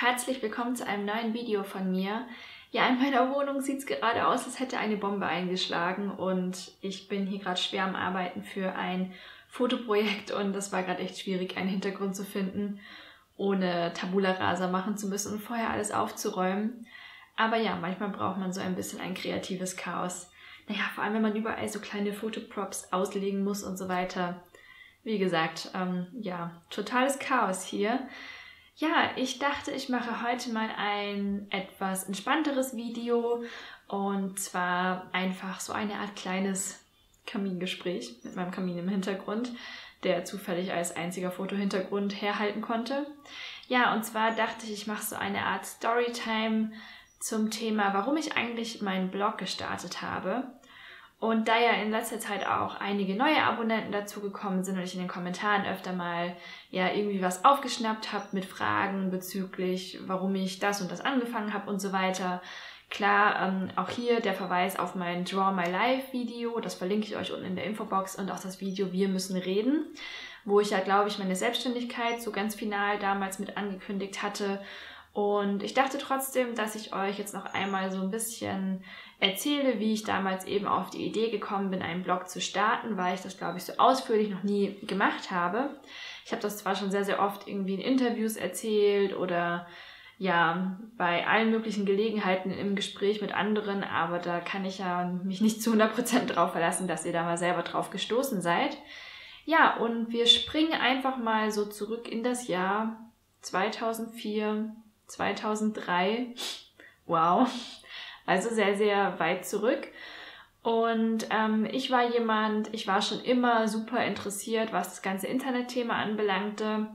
Herzlich willkommen zu einem neuen Video von mir. Ja, in meiner Wohnung sieht es gerade aus, als hätte eine Bombe eingeschlagen und ich bin hier gerade schwer am Arbeiten für ein Fotoprojekt und das war gerade echt schwierig, einen Hintergrund zu finden, ohne Tabula Rasa machen zu müssen und vorher alles aufzuräumen. Aber ja, manchmal braucht man so ein bisschen ein kreatives Chaos. Naja, vor allem, wenn man überall so kleine Fotoprops auslegen muss und so weiter. Wie gesagt, ähm, ja, totales Chaos hier. Ja, ich dachte, ich mache heute mal ein etwas entspannteres Video und zwar einfach so eine Art kleines Kamingespräch mit meinem Kamin im Hintergrund, der zufällig als einziger Fotohintergrund herhalten konnte. Ja, und zwar dachte ich, ich mache so eine Art Storytime zum Thema, warum ich eigentlich meinen Blog gestartet habe. Und da ja in letzter Zeit auch einige neue Abonnenten dazugekommen sind und ich in den Kommentaren öfter mal ja irgendwie was aufgeschnappt habe mit Fragen bezüglich, warum ich das und das angefangen habe und so weiter. Klar, ähm, auch hier der Verweis auf mein Draw My Life Video, das verlinke ich euch unten in der Infobox und auch das Video Wir müssen reden, wo ich ja, glaube ich, meine Selbstständigkeit so ganz final damals mit angekündigt hatte und ich dachte trotzdem, dass ich euch jetzt noch einmal so ein bisschen erzähle, wie ich damals eben auf die Idee gekommen bin, einen Blog zu starten, weil ich das, glaube ich, so ausführlich noch nie gemacht habe. Ich habe das zwar schon sehr, sehr oft irgendwie in Interviews erzählt oder ja, bei allen möglichen Gelegenheiten im Gespräch mit anderen, aber da kann ich ja mich nicht zu 100% drauf verlassen, dass ihr da mal selber drauf gestoßen seid. Ja, und wir springen einfach mal so zurück in das Jahr 2004, 2003. Wow. Also sehr, sehr weit zurück. Und ähm, ich war jemand, ich war schon immer super interessiert, was das ganze Internetthema anbelangte.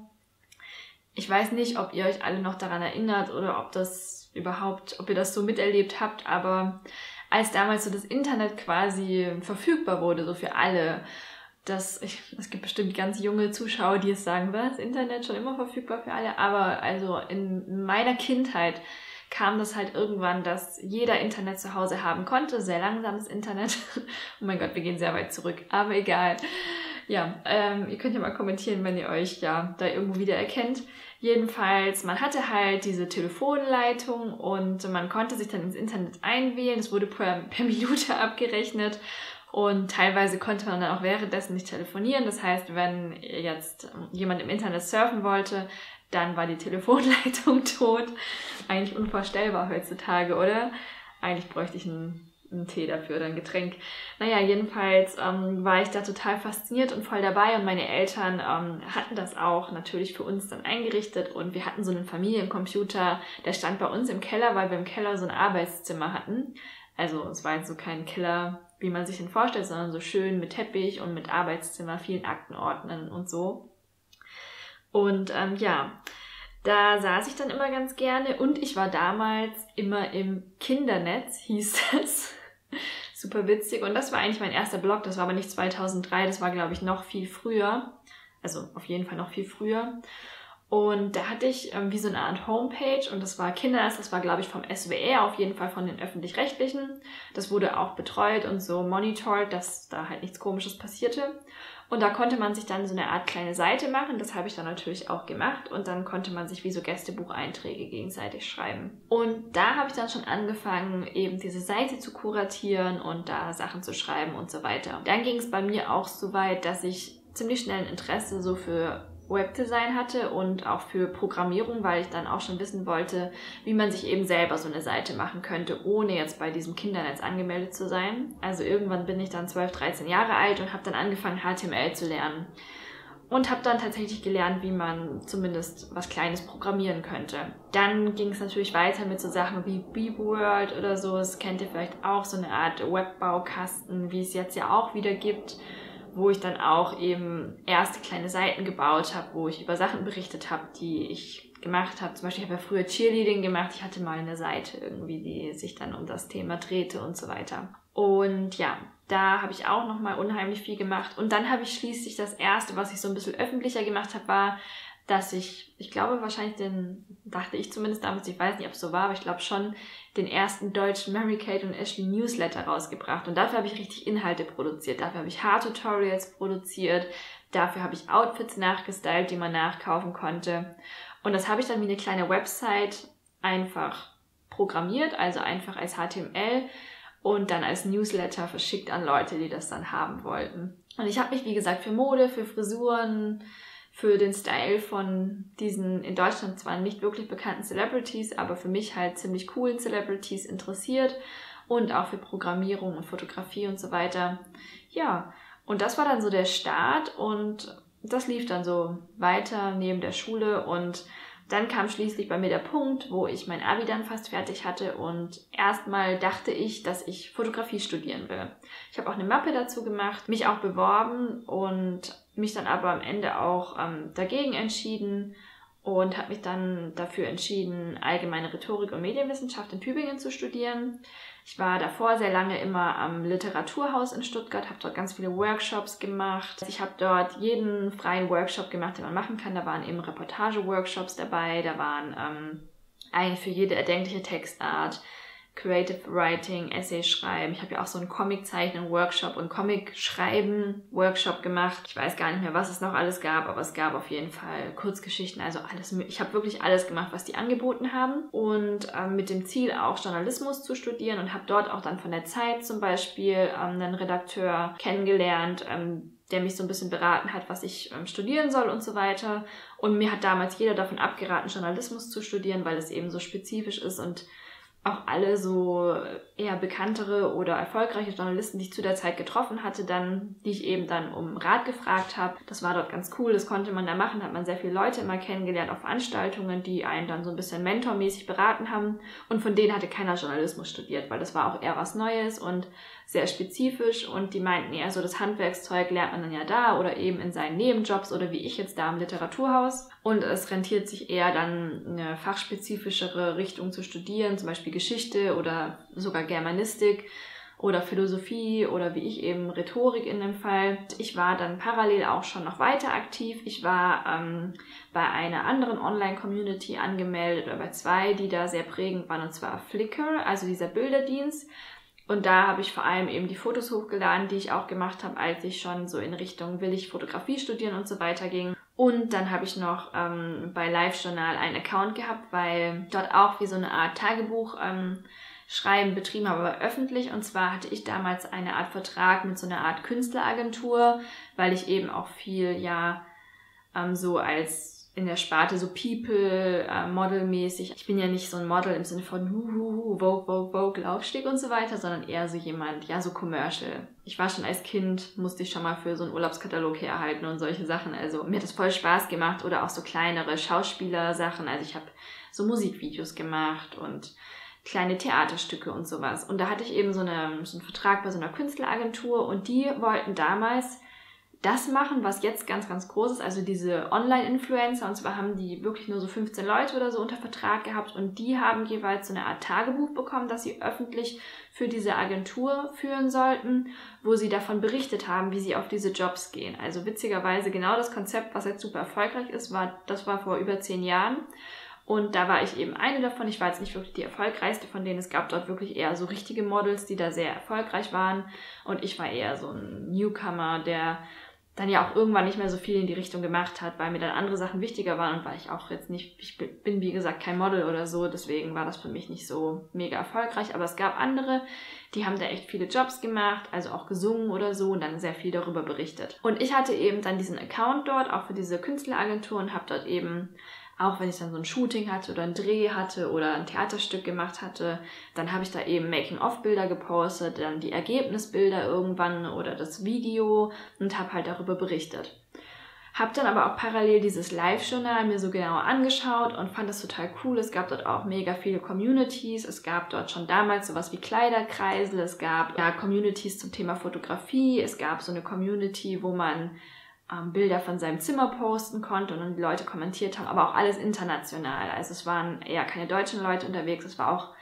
Ich weiß nicht, ob ihr euch alle noch daran erinnert oder ob das überhaupt, ob ihr das so miterlebt habt, aber als damals so das Internet quasi verfügbar wurde, so für alle, dass ich, es gibt bestimmt ganz junge Zuschauer, die es sagen, was, Internet schon immer verfügbar für alle, aber also in meiner Kindheit kam das halt irgendwann, dass jeder Internet zu Hause haben konnte, sehr langsames Internet. oh mein Gott, wir gehen sehr weit zurück, aber egal. Ja, ähm, ihr könnt ja mal kommentieren, wenn ihr euch ja da irgendwo wieder erkennt. Jedenfalls, man hatte halt diese Telefonleitung und man konnte sich dann ins Internet einwählen. Es wurde per, per Minute abgerechnet und teilweise konnte man dann auch währenddessen nicht telefonieren. Das heißt, wenn jetzt jemand im Internet surfen wollte, dann war die Telefonleitung tot. Eigentlich unvorstellbar heutzutage, oder? Eigentlich bräuchte ich einen, einen Tee dafür oder ein Getränk. Naja, jedenfalls ähm, war ich da total fasziniert und voll dabei und meine Eltern ähm, hatten das auch natürlich für uns dann eingerichtet und wir hatten so einen Familiencomputer, der stand bei uns im Keller, weil wir im Keller so ein Arbeitszimmer hatten. Also es war jetzt so kein Keller wie man sich den vorstellt, sondern so schön mit Teppich und mit Arbeitszimmer, vielen Aktenordnern und so. Und ähm, ja, da saß ich dann immer ganz gerne und ich war damals immer im Kindernetz, hieß es. Super witzig. Und das war eigentlich mein erster Blog. Das war aber nicht 2003, das war, glaube ich, noch viel früher. Also auf jeden Fall noch viel früher. Und da hatte ich ähm, wie so eine Art Homepage und das war Kindernest, das war glaube ich vom SWR, auf jeden Fall von den öffentlich-rechtlichen. Das wurde auch betreut und so monitored, dass da halt nichts komisches passierte. Und da konnte man sich dann so eine Art kleine Seite machen, das habe ich dann natürlich auch gemacht und dann konnte man sich wie so Gästebucheinträge gegenseitig schreiben. Und da habe ich dann schon angefangen, eben diese Seite zu kuratieren und da Sachen zu schreiben und so weiter. Dann ging es bei mir auch so weit, dass ich ziemlich schnell ein Interesse so für Webdesign hatte und auch für Programmierung, weil ich dann auch schon wissen wollte, wie man sich eben selber so eine Seite machen könnte, ohne jetzt bei diesem Kindernetz angemeldet zu sein. Also irgendwann bin ich dann 12, 13 Jahre alt und habe dann angefangen, HTML zu lernen. Und habe dann tatsächlich gelernt, wie man zumindest was Kleines programmieren könnte. Dann ging es natürlich weiter mit so Sachen wie BeWorld oder so. Das kennt ihr vielleicht auch, so eine Art Webbaukasten, wie es jetzt ja auch wieder gibt wo ich dann auch eben erste kleine Seiten gebaut habe, wo ich über Sachen berichtet habe, die ich gemacht habe. Zum Beispiel habe ich ja früher Cheerleading gemacht. Ich hatte mal eine Seite irgendwie, die sich dann um das Thema drehte und so weiter. Und ja, da habe ich auch nochmal unheimlich viel gemacht. Und dann habe ich schließlich das erste, was ich so ein bisschen öffentlicher gemacht habe, war, dass ich, ich glaube wahrscheinlich den, dachte ich zumindest damals, ich weiß nicht, ob es so war, aber ich glaube schon, den ersten deutschen Mary Kate und Ashley Newsletter rausgebracht. Und dafür habe ich richtig Inhalte produziert. Dafür habe ich Haartutorials produziert. Dafür habe ich Outfits nachgestylt, die man nachkaufen konnte. Und das habe ich dann wie eine kleine Website einfach programmiert, also einfach als HTML und dann als Newsletter verschickt an Leute, die das dann haben wollten. Und ich habe mich, wie gesagt, für Mode, für Frisuren, für den Style von diesen in Deutschland zwar nicht wirklich bekannten Celebrities, aber für mich halt ziemlich coolen Celebrities interessiert und auch für Programmierung und Fotografie und so weiter. Ja, und das war dann so der Start und das lief dann so weiter neben der Schule und dann kam schließlich bei mir der Punkt, wo ich mein Abi dann fast fertig hatte und erstmal dachte ich, dass ich Fotografie studieren will. Ich habe auch eine Mappe dazu gemacht, mich auch beworben und mich dann aber am Ende auch ähm, dagegen entschieden und habe mich dann dafür entschieden, allgemeine Rhetorik und Medienwissenschaft in Tübingen zu studieren. Ich war davor sehr lange immer am Literaturhaus in Stuttgart, habe dort ganz viele Workshops gemacht. Ich habe dort jeden freien Workshop gemacht, den man machen kann. Da waren eben Reportage-Workshops dabei, da waren ähm, eine für jede erdenkliche Textart, Creative Writing, Essay schreiben. Ich habe ja auch so einen Comic-Zeichnen-Workshop und Comic-Schreiben-Workshop gemacht. Ich weiß gar nicht mehr, was es noch alles gab, aber es gab auf jeden Fall Kurzgeschichten, also alles. Ich habe wirklich alles gemacht, was die angeboten haben und ähm, mit dem Ziel auch Journalismus zu studieren und habe dort auch dann von der Zeit zum Beispiel ähm, einen Redakteur kennengelernt, ähm, der mich so ein bisschen beraten hat, was ich ähm, studieren soll und so weiter. Und mir hat damals jeder davon abgeraten, Journalismus zu studieren, weil es eben so spezifisch ist und auch alle so eher bekanntere oder erfolgreiche Journalisten, die ich zu der Zeit getroffen hatte, dann, die ich eben dann um Rat gefragt habe. Das war dort ganz cool, das konnte man da machen, hat man sehr viele Leute immer kennengelernt auf Veranstaltungen, die einen dann so ein bisschen mentormäßig beraten haben. Und von denen hatte keiner Journalismus studiert, weil das war auch eher was Neues und sehr spezifisch und die meinten eher so, das Handwerkszeug lernt man dann ja da oder eben in seinen Nebenjobs oder wie ich jetzt da im Literaturhaus. Und es rentiert sich eher dann eine fachspezifischere Richtung zu studieren, zum Beispiel Geschichte oder sogar Germanistik oder Philosophie oder wie ich eben Rhetorik in dem Fall. Ich war dann parallel auch schon noch weiter aktiv. Ich war ähm, bei einer anderen Online-Community angemeldet oder bei zwei, die da sehr prägend waren, und zwar Flickr, also dieser Bilderdienst. Und da habe ich vor allem eben die Fotos hochgeladen, die ich auch gemacht habe, als ich schon so in Richtung will ich Fotografie studieren und so weiter ging. Und dann habe ich noch ähm, bei Live Journal einen Account gehabt, weil dort auch wie so eine Art Tagebuch ähm, schreiben betrieben habe, aber öffentlich. Und zwar hatte ich damals eine Art Vertrag mit so einer Art Künstleragentur, weil ich eben auch viel ja ähm, so als in der Sparte so People, äh, Model-mäßig. Ich bin ja nicht so ein Model im Sinne von hu, hu, hu, Vogue, Vogue, Vogue, Laufsteg und so weiter, sondern eher so jemand, ja, so Commercial. Ich war schon als Kind, musste ich schon mal für so einen Urlaubskatalog herhalten und solche Sachen. Also mir hat das voll Spaß gemacht oder auch so kleinere Schauspieler-Sachen. Also ich habe so Musikvideos gemacht und kleine Theaterstücke und sowas. Und da hatte ich eben so, eine, so einen Vertrag bei so einer Künstleragentur und die wollten damals das machen, was jetzt ganz, ganz groß ist, also diese Online-Influencer, und zwar haben die wirklich nur so 15 Leute oder so unter Vertrag gehabt und die haben jeweils so eine Art Tagebuch bekommen, das sie öffentlich für diese Agentur führen sollten, wo sie davon berichtet haben, wie sie auf diese Jobs gehen. Also witzigerweise genau das Konzept, was jetzt super erfolgreich ist, war, das war vor über zehn Jahren. Und da war ich eben eine davon. Ich war jetzt nicht wirklich die erfolgreichste von denen. Es gab dort wirklich eher so richtige Models, die da sehr erfolgreich waren. Und ich war eher so ein Newcomer, der dann ja auch irgendwann nicht mehr so viel in die Richtung gemacht hat, weil mir dann andere Sachen wichtiger waren und weil ich auch jetzt nicht, ich bin wie gesagt kein Model oder so, deswegen war das für mich nicht so mega erfolgreich. Aber es gab andere, die haben da echt viele Jobs gemacht, also auch gesungen oder so und dann sehr viel darüber berichtet. Und ich hatte eben dann diesen Account dort, auch für diese Künstleragentur und habe dort eben auch wenn ich dann so ein Shooting hatte oder ein Dreh hatte oder ein Theaterstück gemacht hatte, dann habe ich da eben Making-of-Bilder gepostet, dann die Ergebnisbilder irgendwann oder das Video und habe halt darüber berichtet. Hab dann aber auch parallel dieses Live-Journal mir so genau angeschaut und fand das total cool. Es gab dort auch mega viele Communities. Es gab dort schon damals sowas wie Kleiderkreisel. Es gab ja Communities zum Thema Fotografie. Es gab so eine Community, wo man ähm, Bilder von seinem Zimmer posten konnte und dann die Leute kommentiert haben, aber auch alles international. Also es waren eher keine deutschen Leute unterwegs, es war auch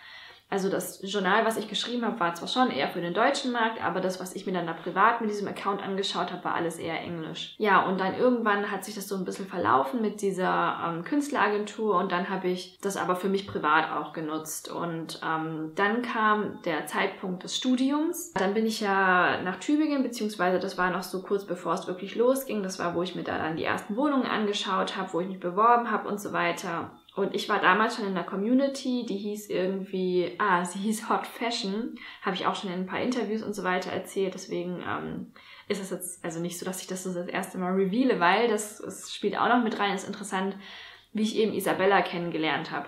also das Journal, was ich geschrieben habe, war zwar schon eher für den deutschen Markt, aber das, was ich mir dann da privat mit diesem Account angeschaut habe, war alles eher Englisch. Ja, und dann irgendwann hat sich das so ein bisschen verlaufen mit dieser ähm, Künstleragentur und dann habe ich das aber für mich privat auch genutzt. Und ähm, dann kam der Zeitpunkt des Studiums. Dann bin ich ja nach Tübingen, beziehungsweise das war noch so kurz bevor es wirklich losging. Das war, wo ich mir da dann die ersten Wohnungen angeschaut habe, wo ich mich beworben habe und so weiter. Und ich war damals schon in der Community, die hieß irgendwie, ah, sie hieß Hot Fashion, habe ich auch schon in ein paar Interviews und so weiter erzählt. Deswegen ähm, ist es jetzt also nicht so, dass ich das das erste Mal reveale, weil das, das spielt auch noch mit rein. Ist interessant, wie ich eben Isabella kennengelernt habe.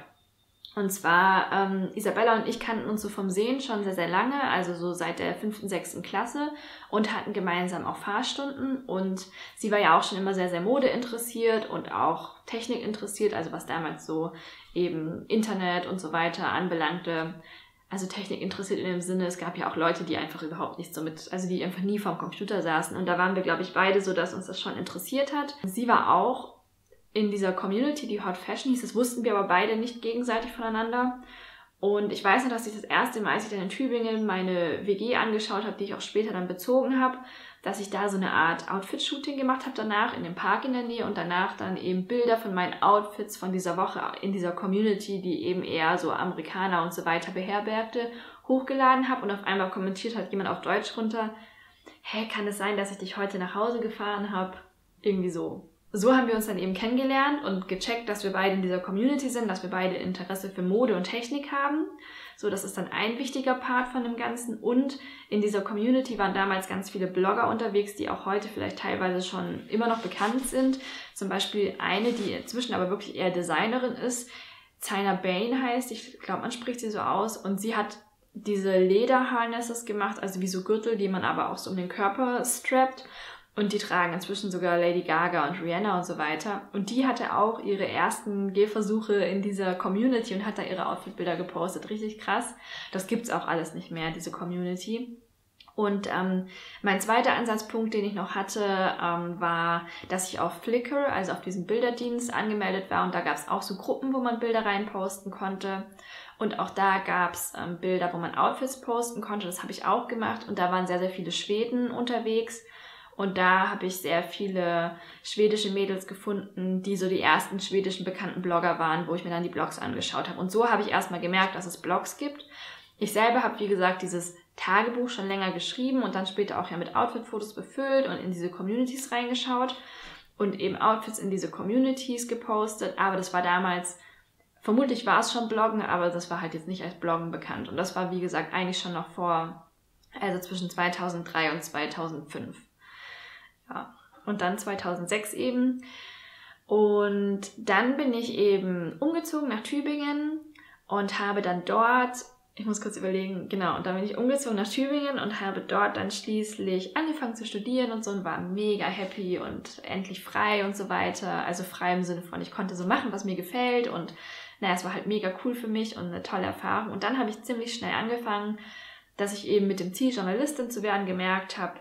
Und zwar, ähm, Isabella und ich kannten uns so vom Sehen schon sehr, sehr lange, also so seit der fünften, sechsten Klasse und hatten gemeinsam auch Fahrstunden. Und sie war ja auch schon immer sehr, sehr Mode interessiert und auch Technik interessiert, also was damals so eben Internet und so weiter anbelangte. Also Technik interessiert in dem Sinne, es gab ja auch Leute, die einfach überhaupt nicht so mit, also die einfach nie vorm Computer saßen. Und da waren wir, glaube ich, beide so, dass uns das schon interessiert hat. Sie war auch in dieser Community, die Hot Fashion hieß, das wussten wir aber beide nicht gegenseitig voneinander. Und ich weiß noch, dass ich das erste Mal, als ich dann in Tübingen meine WG angeschaut habe, die ich auch später dann bezogen habe, dass ich da so eine Art Outfit-Shooting gemacht habe danach in dem Park in der Nähe und danach dann eben Bilder von meinen Outfits von dieser Woche in dieser Community, die eben eher so Amerikaner und so weiter beherbergte, hochgeladen habe und auf einmal kommentiert hat jemand auf Deutsch runter, hä, kann es sein, dass ich dich heute nach Hause gefahren habe? Irgendwie so so haben wir uns dann eben kennengelernt und gecheckt, dass wir beide in dieser Community sind, dass wir beide Interesse für Mode und Technik haben. So, das ist dann ein wichtiger Part von dem Ganzen. Und in dieser Community waren damals ganz viele Blogger unterwegs, die auch heute vielleicht teilweise schon immer noch bekannt sind. Zum Beispiel eine, die inzwischen aber wirklich eher Designerin ist. Zaina Bain heißt, ich glaube, man spricht sie so aus. Und sie hat diese Lederharnesses gemacht, also wie so Gürtel, die man aber auch so um den Körper strappt. Und die tragen inzwischen sogar Lady Gaga und Rihanna und so weiter. Und die hatte auch ihre ersten Gehversuche in dieser Community und hat da ihre Outfitbilder gepostet. Richtig krass. Das gibt's auch alles nicht mehr, diese Community. Und ähm, mein zweiter Ansatzpunkt, den ich noch hatte, ähm, war, dass ich auf Flickr, also auf diesem Bilderdienst, angemeldet war. Und da gab's auch so Gruppen, wo man Bilder reinposten konnte. Und auch da gab's ähm, Bilder, wo man Outfits posten konnte. Das habe ich auch gemacht. Und da waren sehr, sehr viele Schweden unterwegs. Und da habe ich sehr viele schwedische Mädels gefunden, die so die ersten schwedischen bekannten Blogger waren, wo ich mir dann die Blogs angeschaut habe. Und so habe ich erstmal gemerkt, dass es Blogs gibt. Ich selber habe, wie gesagt, dieses Tagebuch schon länger geschrieben und dann später auch ja mit Outfit-Fotos befüllt und in diese Communities reingeschaut und eben Outfits in diese Communities gepostet. Aber das war damals, vermutlich war es schon Bloggen, aber das war halt jetzt nicht als Bloggen bekannt. Und das war, wie gesagt, eigentlich schon noch vor, also zwischen 2003 und 2005. Ja. Und dann 2006 eben. Und dann bin ich eben umgezogen nach Tübingen und habe dann dort, ich muss kurz überlegen, genau, und dann bin ich umgezogen nach Tübingen und habe dort dann schließlich angefangen zu studieren und so und war mega happy und endlich frei und so weiter. Also frei im Sinne von, ich konnte so machen, was mir gefällt und naja, es war halt mega cool für mich und eine tolle Erfahrung. Und dann habe ich ziemlich schnell angefangen, dass ich eben mit dem Ziel, Journalistin zu werden, gemerkt habe,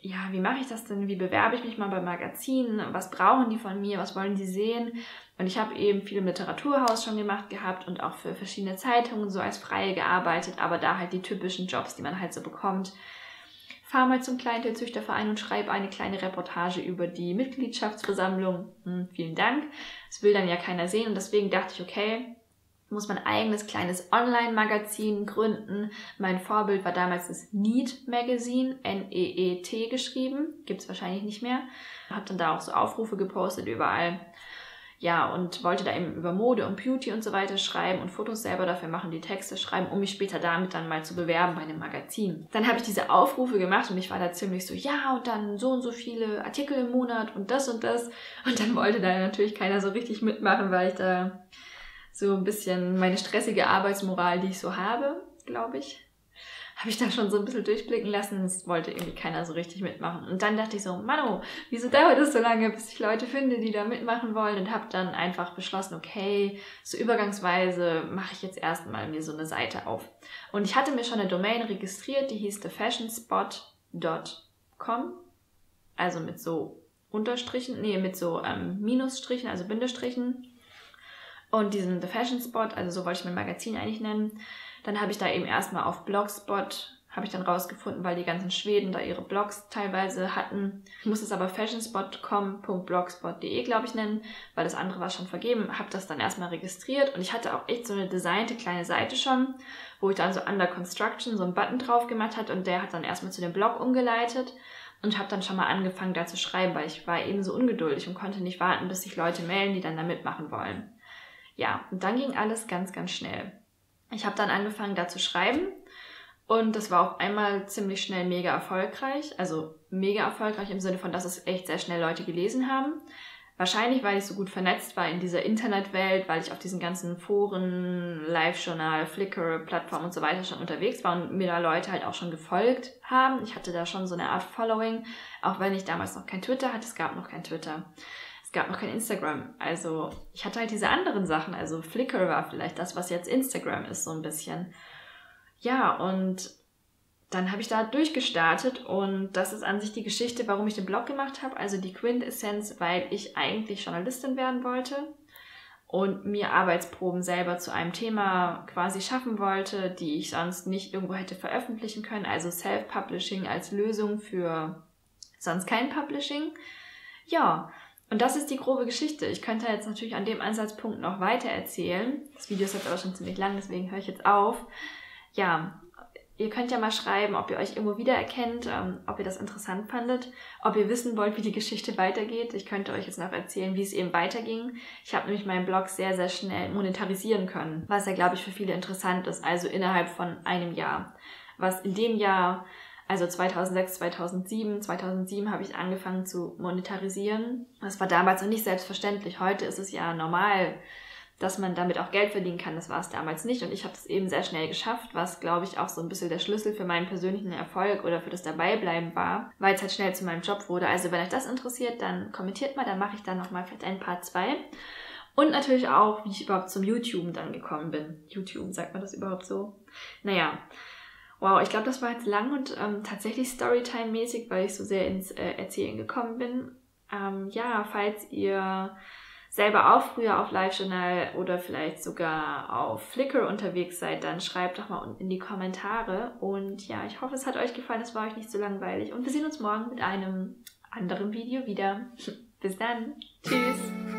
ja, wie mache ich das denn? Wie bewerbe ich mich mal bei Magazinen? Was brauchen die von mir? Was wollen die sehen? Und ich habe eben viel im Literaturhaus schon gemacht gehabt und auch für verschiedene Zeitungen so als Freie gearbeitet, aber da halt die typischen Jobs, die man halt so bekommt. Fahr mal zum Kleintierzüchterverein und schreibe eine kleine Reportage über die Mitgliedschaftsversammlung. Hm, vielen Dank. Das will dann ja keiner sehen und deswegen dachte ich, okay, muss mein eigenes kleines Online-Magazin gründen. Mein Vorbild war damals das Need Magazine, N-E-E-T geschrieben, gibt's wahrscheinlich nicht mehr. Hab dann da auch so Aufrufe gepostet überall. Ja, und wollte da eben über Mode und Beauty und so weiter schreiben und Fotos selber dafür machen, die Texte schreiben, um mich später damit dann mal zu bewerben bei einem Magazin. Dann habe ich diese Aufrufe gemacht und ich war da ziemlich so, ja, und dann so und so viele Artikel im Monat und das und das. Und dann wollte da natürlich keiner so richtig mitmachen, weil ich da so ein bisschen meine stressige Arbeitsmoral, die ich so habe, glaube ich, habe ich da schon so ein bisschen durchblicken lassen. Es wollte irgendwie keiner so richtig mitmachen. Und dann dachte ich so, Mano, wieso dauert es so lange, bis ich Leute finde, die da mitmachen wollen? Und habe dann einfach beschlossen, okay, so übergangsweise mache ich jetzt erstmal mir so eine Seite auf. Und ich hatte mir schon eine Domain registriert, die hieß thefashionspot.com. Also mit so Unterstrichen, nee, mit so ähm, Minusstrichen, also Bindestrichen und diesen The Fashion Spot, also so wollte ich mein Magazin eigentlich nennen. Dann habe ich da eben erstmal auf Blogspot habe ich dann rausgefunden, weil die ganzen Schweden da ihre Blogs teilweise hatten. Ich muss es aber fashionspot.com.blogspot.de, glaube ich, nennen, weil das andere war schon vergeben. Habe das dann erstmal registriert und ich hatte auch echt so eine designte kleine Seite schon, wo ich dann so under construction so einen Button drauf gemacht hat und der hat dann erstmal zu dem Blog umgeleitet und habe dann schon mal angefangen da zu schreiben, weil ich war eben so ungeduldig und konnte nicht warten, bis sich Leute melden, die dann da mitmachen wollen. Ja, und dann ging alles ganz, ganz schnell. Ich habe dann angefangen da zu schreiben und das war auf einmal ziemlich schnell mega erfolgreich. Also mega erfolgreich im Sinne von, dass es echt sehr schnell Leute gelesen haben. Wahrscheinlich, weil ich so gut vernetzt war in dieser Internetwelt, weil ich auf diesen ganzen Foren, Live-Journal, Flickr, Plattform und so weiter schon unterwegs war und mir da Leute halt auch schon gefolgt haben. Ich hatte da schon so eine Art Following, auch wenn ich damals noch kein Twitter hatte. Es gab noch kein Twitter. Es gab noch kein Instagram. Also ich hatte halt diese anderen Sachen. Also Flickr war vielleicht das, was jetzt Instagram ist, so ein bisschen. Ja, und dann habe ich da durchgestartet und das ist an sich die Geschichte, warum ich den Blog gemacht habe. Also die Quintessenz, weil ich eigentlich Journalistin werden wollte und mir Arbeitsproben selber zu einem Thema quasi schaffen wollte, die ich sonst nicht irgendwo hätte veröffentlichen können. Also Self-Publishing als Lösung für sonst kein Publishing. Ja, und das ist die grobe Geschichte. Ich könnte jetzt natürlich an dem Ansatzpunkt noch weiter erzählen. Das Video ist jetzt aber schon ziemlich lang, deswegen höre ich jetzt auf ja, ihr könnt ja mal schreiben, ob ihr euch irgendwo wiedererkennt, ähm, ob ihr das interessant fandet, ob ihr wissen wollt, wie die Geschichte weitergeht. Ich könnte euch jetzt noch erzählen, wie es eben weiterging. Ich habe nämlich meinen Blog sehr, sehr schnell monetarisieren können, was ja, glaube ich, für viele interessant ist, also innerhalb von einem Jahr. Was in dem Jahr, also 2006, 2007, 2007 habe ich angefangen zu monetarisieren. Das war damals noch nicht selbstverständlich. Heute ist es ja normal, dass man damit auch Geld verdienen kann. Das war es damals nicht und ich habe es eben sehr schnell geschafft, was glaube ich auch so ein bisschen der Schlüssel für meinen persönlichen Erfolg oder für das Dabeibleiben war, weil es halt schnell zu meinem Job wurde. Also wenn euch das interessiert, dann kommentiert mal, dann mache ich dann nochmal vielleicht ein Part 2. Und natürlich auch, wie ich überhaupt zum YouTube dann gekommen bin. YouTube, sagt man das überhaupt so? Naja, wow, ich glaube, das war jetzt lang und ähm, tatsächlich Storytime-mäßig, weil ich so sehr ins äh, Erzählen gekommen bin. Ähm, ja, falls ihr selber auch früher auf Live-Journal oder vielleicht sogar auf Flickr unterwegs seid, dann schreibt doch mal unten in die Kommentare. Und ja, ich hoffe, es hat euch gefallen, es war euch nicht so langweilig. Und wir sehen uns morgen mit einem anderen Video wieder. Bis dann. Tschüss.